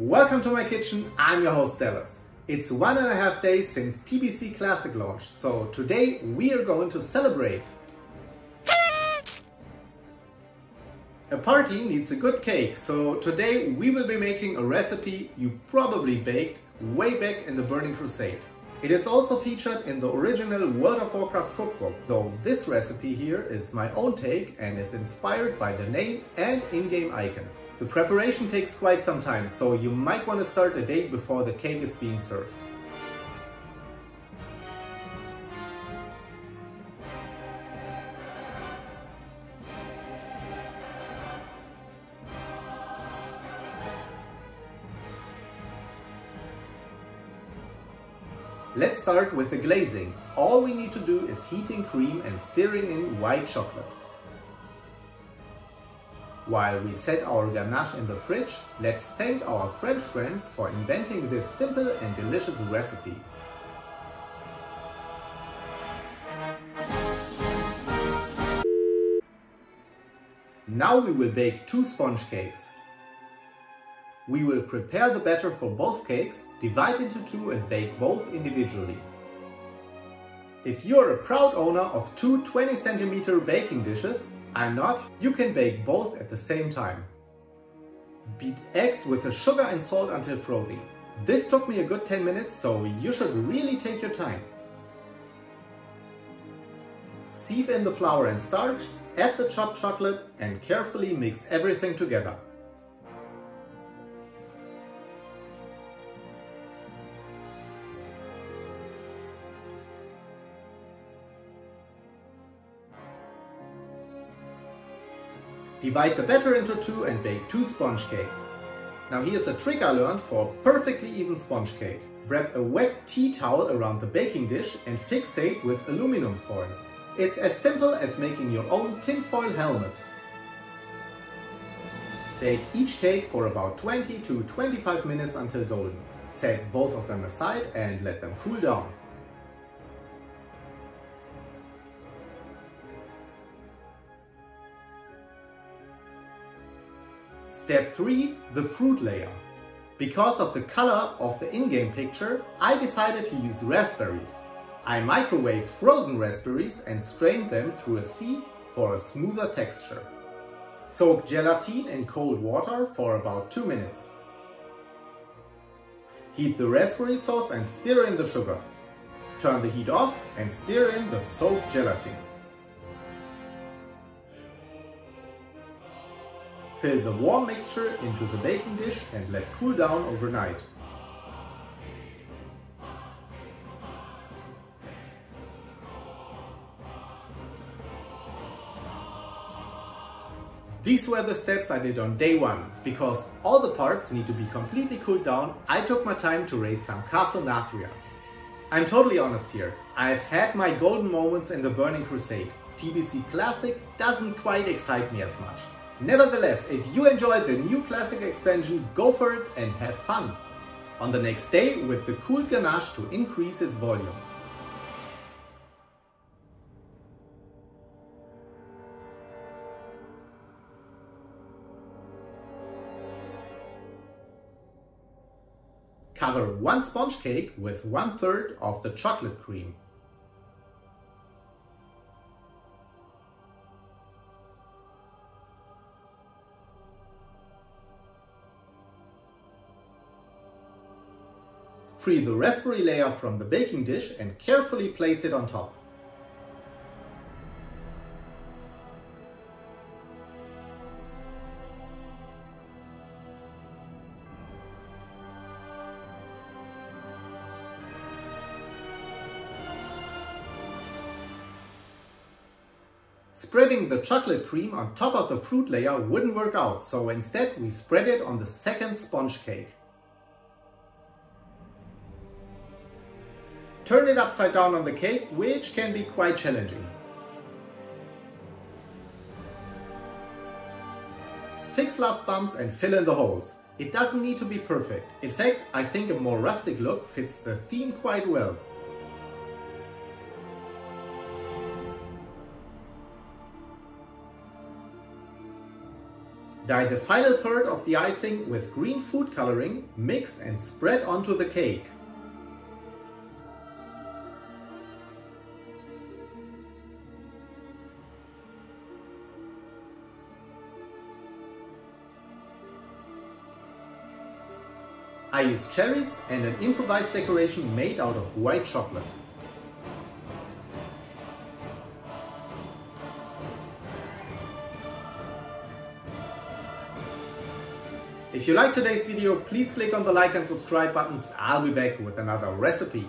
Welcome to my kitchen, I'm your host Dallas. It's one and a half days since TBC Classic launched, so today we are going to celebrate. A party needs a good cake, so today we will be making a recipe you probably baked way back in the Burning Crusade. It is also featured in the original World of Warcraft cookbook, though this recipe here is my own take and is inspired by the name and in-game icon. The preparation takes quite some time, so you might want to start a day before the cake is being served. Let's start with the glazing. All we need to do is heating cream and stirring in white chocolate. While we set our ganache in the fridge, let's thank our French friends for inventing this simple and delicious recipe. Now we will bake two sponge cakes. We will prepare the batter for both cakes, divide into two and bake both individually. If you're a proud owner of two 20 cm baking dishes, I'm not, you can bake both at the same time. Beat eggs with the sugar and salt until frothy. This took me a good 10 minutes, so you should really take your time. Sieve in the flour and starch, add the chopped chocolate and carefully mix everything together. Divide the batter into two and bake two sponge cakes. Now here's a trick I learned for a perfectly even sponge cake. Wrap a wet tea towel around the baking dish and fixate with aluminum foil. It's as simple as making your own tinfoil helmet. Bake each cake for about 20 to 25 minutes until golden. Set both of them aside and let them cool down. Step 3. The fruit layer. Because of the color of the in-game picture, I decided to use raspberries. I microwave frozen raspberries and strained them through a sieve for a smoother texture. Soak gelatin in cold water for about 2 minutes. Heat the raspberry sauce and stir in the sugar. Turn the heat off and stir in the soaked gelatin. Fill the warm mixture into the baking dish and let cool down overnight. These were the steps I did on day one. Because all the parts need to be completely cooled down, I took my time to raid some Castle Nathria. I'm totally honest here, I've had my golden moments in the Burning Crusade. TBC Classic doesn't quite excite me as much. Nevertheless, if you enjoyed the new classic expansion, go for it and have fun. On the next day with the cooled ganache to increase its volume. Cover one sponge cake with one third of the chocolate cream. Free the raspberry layer from the baking dish and carefully place it on top. Spreading the chocolate cream on top of the fruit layer wouldn't work out, so instead we spread it on the second sponge cake. Turn it upside down on the cake, which can be quite challenging. Fix last bumps and fill in the holes. It doesn't need to be perfect. In fact, I think a more rustic look fits the theme quite well. Dye the final third of the icing with green food coloring, mix and spread onto the cake. I use cherries and an improvised decoration made out of white chocolate. If you liked today's video, please click on the like and subscribe buttons. I'll be back with another recipe.